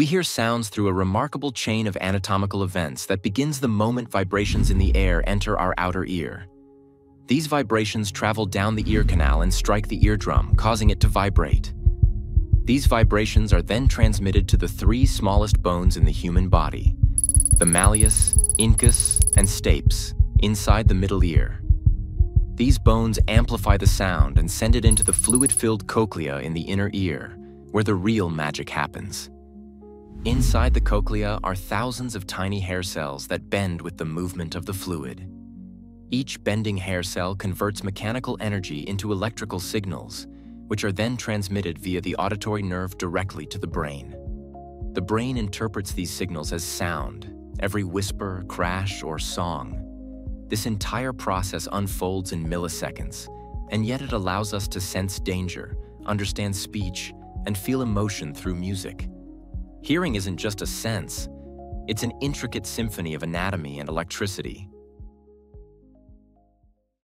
We hear sounds through a remarkable chain of anatomical events that begins the moment vibrations in the air enter our outer ear. These vibrations travel down the ear canal and strike the eardrum, causing it to vibrate. These vibrations are then transmitted to the three smallest bones in the human body, the malleus, incus, and stapes, inside the middle ear. These bones amplify the sound and send it into the fluid-filled cochlea in the inner ear, where the real magic happens. Inside the cochlea are thousands of tiny hair cells that bend with the movement of the fluid. Each bending hair cell converts mechanical energy into electrical signals, which are then transmitted via the auditory nerve directly to the brain. The brain interprets these signals as sound, every whisper, crash, or song. This entire process unfolds in milliseconds, and yet it allows us to sense danger, understand speech, and feel emotion through music. Hearing isn't just a sense, it's an intricate symphony of anatomy and electricity.